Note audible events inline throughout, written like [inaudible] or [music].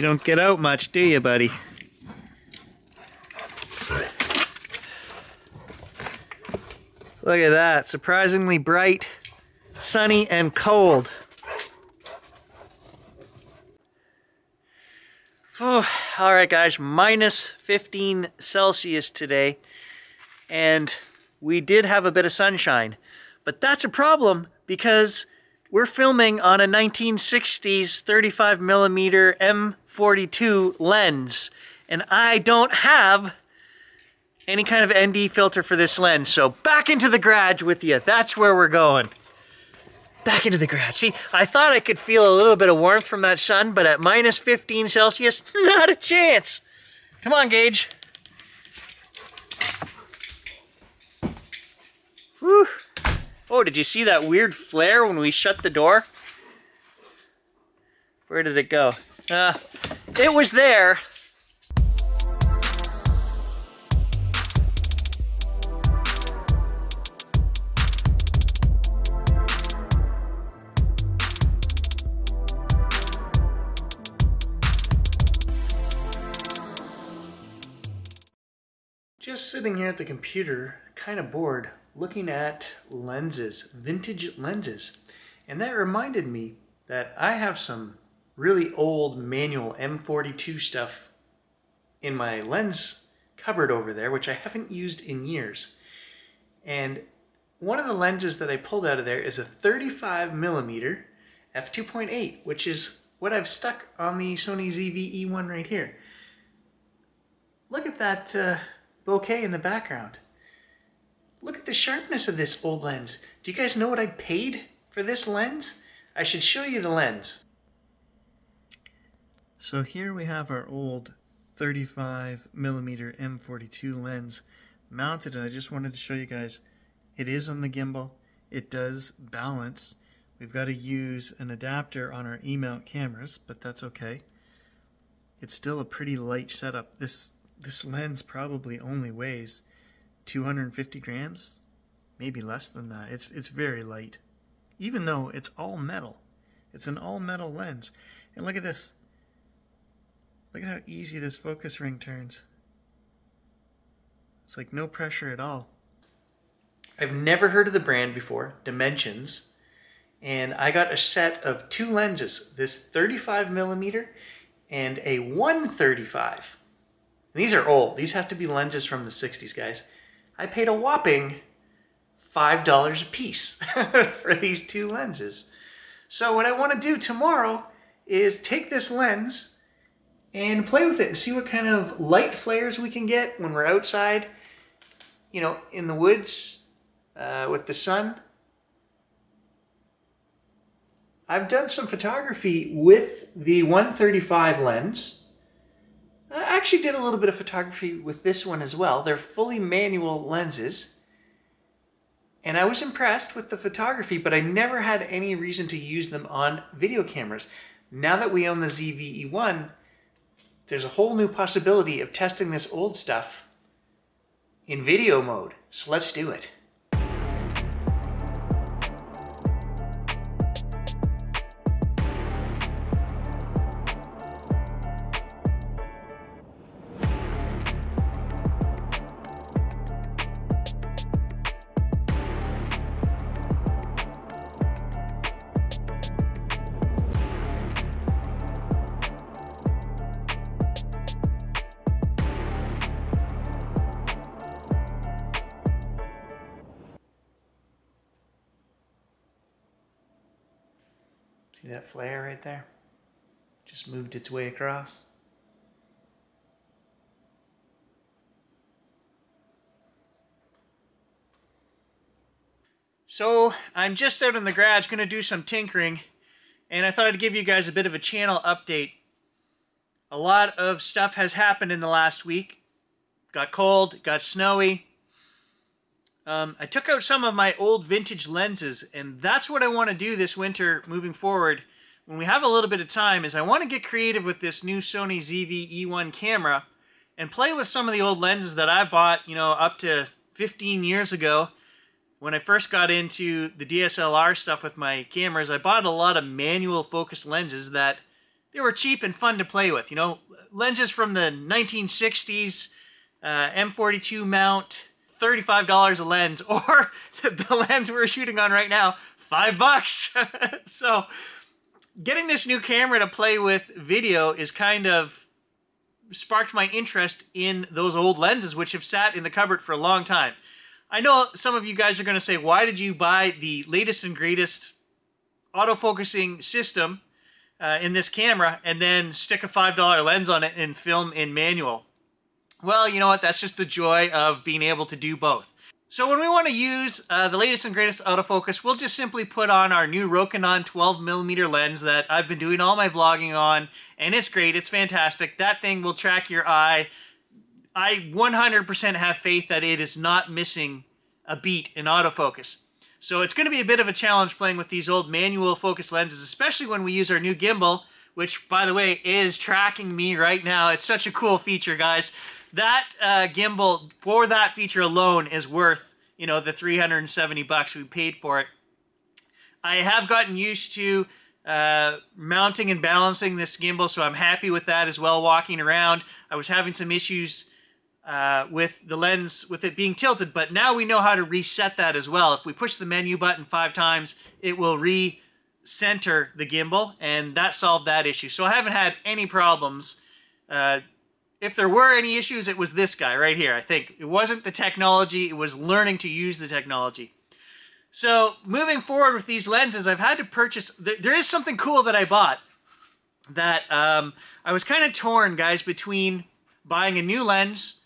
You don't get out much, do you, buddy? Look at that, surprisingly bright, sunny, and cold. Oh, all right, guys, minus 15 Celsius today, and we did have a bit of sunshine, but that's a problem because we're filming on a 1960s 35 millimeter M42 lens, and I don't have any kind of ND filter for this lens. So back into the garage with you. That's where we're going. Back into the garage. See, I thought I could feel a little bit of warmth from that sun, but at minus 15 Celsius, [laughs] not a chance. Come on, Gage. Whew. Oh, did you see that weird flare when we shut the door? Where did it go? Uh, it was there. Just sitting here at the computer, kind of bored, looking at lenses, vintage lenses. And that reminded me that I have some really old manual M42 stuff in my lens cupboard over there, which I haven't used in years. And one of the lenses that I pulled out of there is a 35 millimeter f2.8, which is what I've stuck on the Sony ZV-E1 right here. Look at that uh, bokeh in the background. Look at the sharpness of this old lens. Do you guys know what I paid for this lens? I should show you the lens. So here we have our old 35 millimeter M42 lens mounted and I just wanted to show you guys it is on the gimbal it does balance we've got to use an adapter on our E-mount cameras but that's okay it's still a pretty light setup this this lens probably only weighs 250 grams maybe less than that it's it's very light even though it's all metal it's an all metal lens and look at this Look at how easy this focus ring turns. It's like no pressure at all. I've never heard of the brand before, Dimensions, and I got a set of two lenses, this 35 millimeter and a 135. And these are old. These have to be lenses from the 60s, guys. I paid a whopping $5 a piece [laughs] for these two lenses. So what I want to do tomorrow is take this lens and play with it and see what kind of light flares we can get when we're outside, you know, in the woods uh, with the sun. I've done some photography with the 135 lens. I actually did a little bit of photography with this one as well. They're fully manual lenses. And I was impressed with the photography, but I never had any reason to use them on video cameras. Now that we own the ZV-E1, there's a whole new possibility of testing this old stuff in video mode. So let's do it. See that flare right there? Just moved its way across. So I'm just out in the garage going to do some tinkering and I thought I'd give you guys a bit of a channel update. A lot of stuff has happened in the last week. Got cold, got snowy. Um, I took out some of my old vintage lenses and that's what I want to do this winter moving forward. When we have a little bit of time is I want to get creative with this new Sony ZV-E1 camera and play with some of the old lenses that I bought, you know, up to 15 years ago when I first got into the DSLR stuff with my cameras, I bought a lot of manual focus lenses that they were cheap and fun to play with. You know, lenses from the 1960s, uh, M42 mount, $35 a lens, [laughs] or the lens we're shooting on right now, five bucks. [laughs] so getting this new camera to play with video is kind of sparked my interest in those old lenses, which have sat in the cupboard for a long time. I know some of you guys are going to say, why did you buy the latest and greatest autofocusing system uh, in this camera and then stick a $5 lens on it and film in manual? Well, you know what? That's just the joy of being able to do both. So when we want to use uh, the latest and greatest autofocus, we'll just simply put on our new Rokinon 12mm lens that I've been doing all my vlogging on, and it's great, it's fantastic. That thing will track your eye. I 100% have faith that it is not missing a beat in autofocus. So it's going to be a bit of a challenge playing with these old manual focus lenses, especially when we use our new gimbal, which, by the way, is tracking me right now. It's such a cool feature, guys that uh, gimbal for that feature alone is worth you know the 370 bucks we paid for it. I have gotten used to uh, mounting and balancing this gimbal, so I'm happy with that as well. Walking around, I was having some issues uh, with the lens with it being tilted, but now we know how to reset that as well. If we push the menu button five times, it will re-center the gimbal, and that solved that issue. So I haven't had any problems uh, if there were any issues, it was this guy right here, I think. It wasn't the technology, it was learning to use the technology. So, moving forward with these lenses, I've had to purchase... There, there is something cool that I bought that um, I was kind of torn, guys, between buying a new lens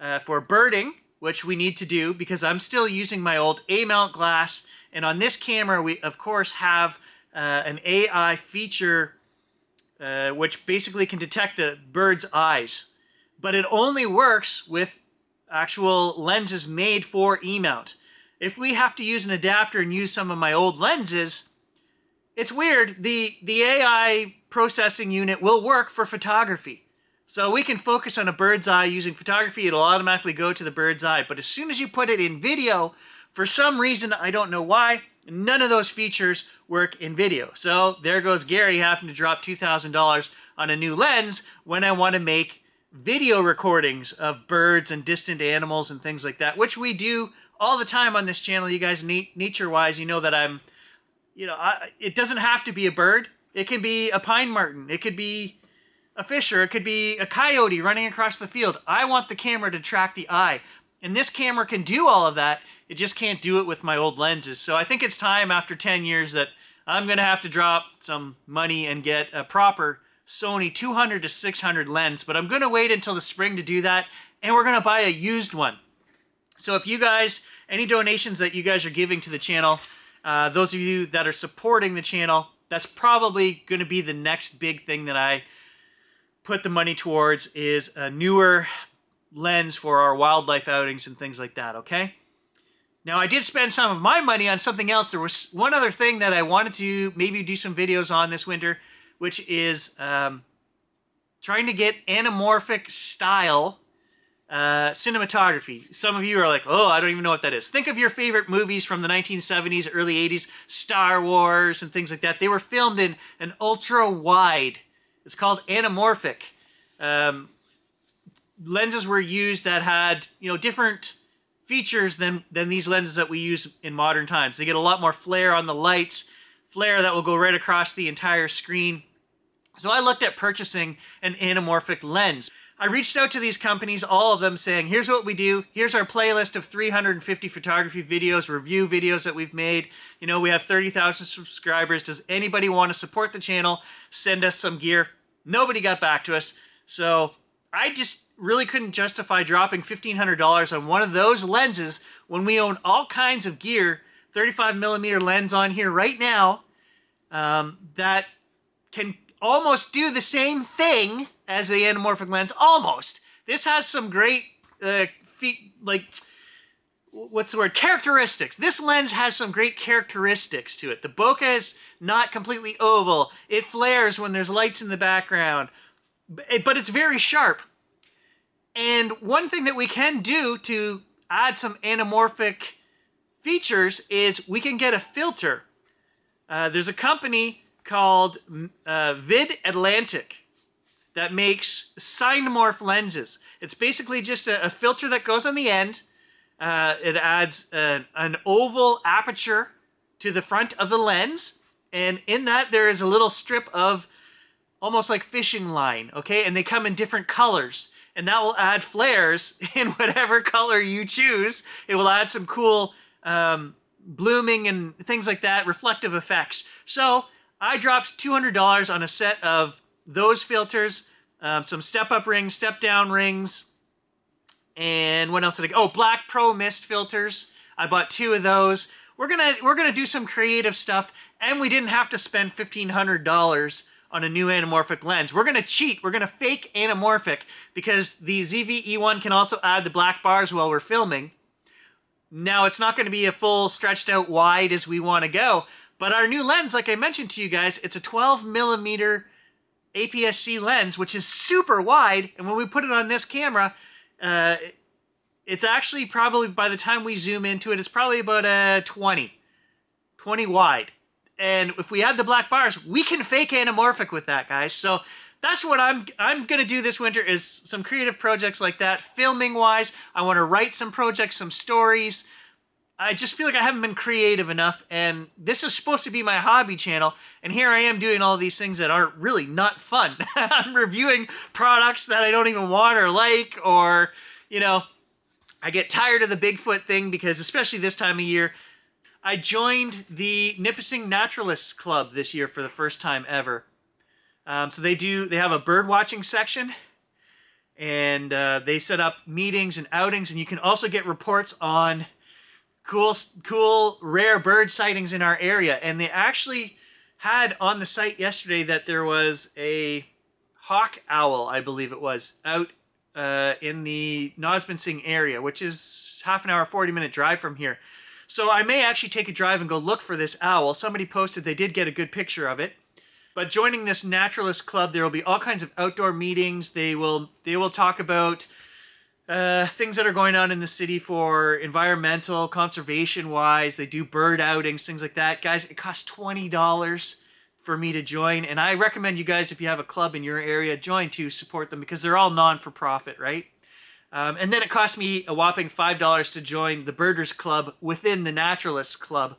uh, for birding, which we need to do because I'm still using my old A-mount glass. And on this camera, we, of course, have uh, an AI feature uh, which basically can detect the bird's eyes. But it only works with actual lenses made for E-mount. If we have to use an adapter and use some of my old lenses, it's weird. The, the AI processing unit will work for photography. So we can focus on a bird's eye using photography. It'll automatically go to the bird's eye. But as soon as you put it in video, for some reason, I don't know why, None of those features work in video. So there goes Gary having to drop $2,000 on a new lens when I want to make video recordings of birds and distant animals and things like that, which we do all the time on this channel. You guys, nature-wise, you know that I'm, you know, I, it doesn't have to be a bird. It can be a pine marten. It could be a fisher. It could be a coyote running across the field. I want the camera to track the eye. And this camera can do all of that it just can't do it with my old lenses. So I think it's time after 10 years that I'm going to have to drop some money and get a proper Sony 200 to 600 lens. But I'm going to wait until the spring to do that. And we're going to buy a used one. So if you guys, any donations that you guys are giving to the channel, uh, those of you that are supporting the channel, that's probably going to be the next big thing that I put the money towards is a newer lens for our wildlife outings and things like that, okay? Now, I did spend some of my money on something else. There was one other thing that I wanted to maybe do some videos on this winter, which is um, trying to get anamorphic style uh, cinematography. Some of you are like, oh, I don't even know what that is. Think of your favorite movies from the 1970s, early 80s, Star Wars and things like that. They were filmed in an ultra wide. It's called anamorphic. Um, lenses were used that had, you know, different features than, than these lenses that we use in modern times. They get a lot more flare on the lights, flare that will go right across the entire screen. So I looked at purchasing an anamorphic lens. I reached out to these companies, all of them saying, here's what we do. Here's our playlist of 350 photography videos, review videos that we've made. You know, we have 30,000 subscribers. Does anybody want to support the channel? Send us some gear. Nobody got back to us. So I just really couldn't justify dropping $1,500 on one of those lenses when we own all kinds of gear, 35 millimeter lens on here right now, um, that can almost do the same thing as the anamorphic lens, almost. This has some great, uh, feet, like, what's the word, characteristics. This lens has some great characteristics to it. The bokeh is not completely oval. It flares when there's lights in the background but it's very sharp. And one thing that we can do to add some anamorphic features is we can get a filter. Uh, there's a company called uh, Vid Atlantic that makes Cinemorph lenses. It's basically just a, a filter that goes on the end. Uh, it adds an, an oval aperture to the front of the lens, and in that there is a little strip of almost like fishing line, okay? And they come in different colors, and that will add flares [laughs] in whatever color you choose. It will add some cool um, blooming and things like that, reflective effects. So I dropped $200 on a set of those filters, um, some step up rings, step down rings, and what else did I get? Oh, Black Pro Mist filters. I bought two of those. We're gonna we're gonna do some creative stuff, and we didn't have to spend fifteen hundred dollars on a new anamorphic lens. We're gonna cheat. We're gonna fake anamorphic because the ZV-E1 can also add the black bars while we're filming. Now it's not going to be a full stretched out wide as we want to go, but our new lens, like I mentioned to you guys, it's a 12 millimeter APS-C lens, which is super wide. And when we put it on this camera, uh, it's actually probably, by the time we zoom into it, it's probably about a 20, 20 wide. And if we add the black bars, we can fake anamorphic with that, guys. So that's what I'm I'm gonna do this winter is some creative projects like that. Filming wise, I want to write some projects, some stories. I just feel like I haven't been creative enough, and this is supposed to be my hobby channel, and here I am doing all these things that aren't really not fun. [laughs] I'm reviewing products that I don't even want or like, or, you know, I get tired of the Bigfoot thing because, especially this time of year, I joined the Nipissing Naturalists Club this year for the first time ever. Um, so they do, they have a bird watching section, and uh, they set up meetings and outings, and you can also get reports on cool, cool, rare bird sightings in our area. And they actually had on the site yesterday that there was a hawk owl, I believe it was, out uh, in the Nosbonsing area, which is half an hour, 40 minute drive from here. So I may actually take a drive and go look for this owl. Somebody posted they did get a good picture of it. But joining this naturalist club, there will be all kinds of outdoor meetings. They will they will talk about uh, things that are going on in the city for environmental conservation wise. They do bird outings, things like that. Guys, it costs twenty dollars for me to join, and I recommend you guys if you have a club in your area, join to support them because they're all non for profit, right? Um, and then it cost me a whopping five dollars to join the Birders Club within the Naturalists Club.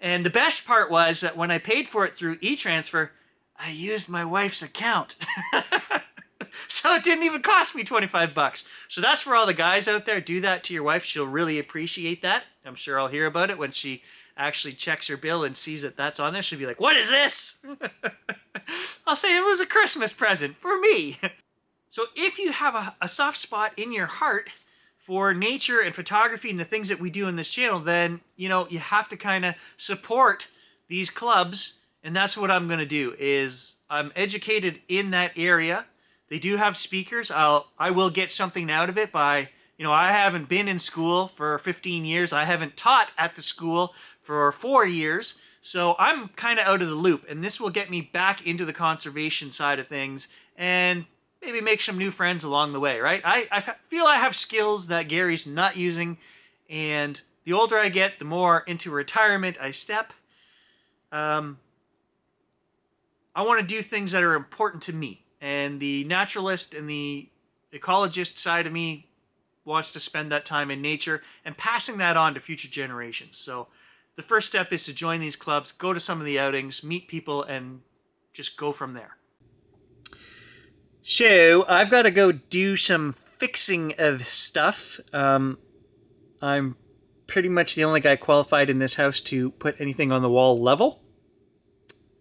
And the best part was that when I paid for it through e-transfer, I used my wife's account. [laughs] so it didn't even cost me 25 bucks. So that's for all the guys out there. Do that to your wife. She'll really appreciate that. I'm sure I'll hear about it when she actually checks her bill and sees that that's on there. She'll be like, what is this? [laughs] I'll say it was a Christmas present for me. [laughs] so if you have a, a soft spot in your heart for nature and photography and the things that we do in this channel, then, you know, you have to kind of support these clubs and that's what I'm going to do is I'm educated in that area. They do have speakers. I'll I will get something out of it by, you know, I haven't been in school for 15 years. I haven't taught at the school for 4 years. So I'm kind of out of the loop and this will get me back into the conservation side of things and maybe make some new friends along the way, right? I, I feel I have skills that Gary's not using and the older I get, the more into retirement I step. Um, I want to do things that are important to me. And the naturalist and the ecologist side of me wants to spend that time in nature and passing that on to future generations. So the first step is to join these clubs, go to some of the outings, meet people, and just go from there. So I've got to go do some fixing of stuff. Um, I'm pretty much the only guy qualified in this house to put anything on the wall level.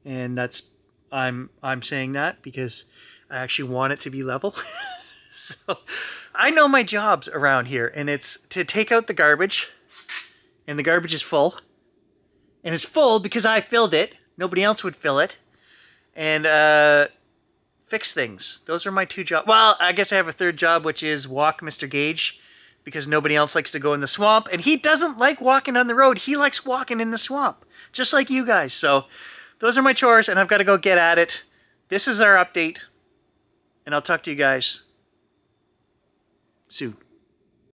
And that's I'm I'm saying that because I actually want it to be level. [laughs] so I know my jobs around here, and it's to take out the garbage, and the garbage is full, and it's full because I filled it. Nobody else would fill it, and uh, fix things. Those are my two jobs. Well, I guess I have a third job, which is walk Mr. Gage, because nobody else likes to go in the swamp, and he doesn't like walking on the road. He likes walking in the swamp, just like you guys. So those are my chores, and I've got to go get at it. This is our update, and I'll talk to you guys soon.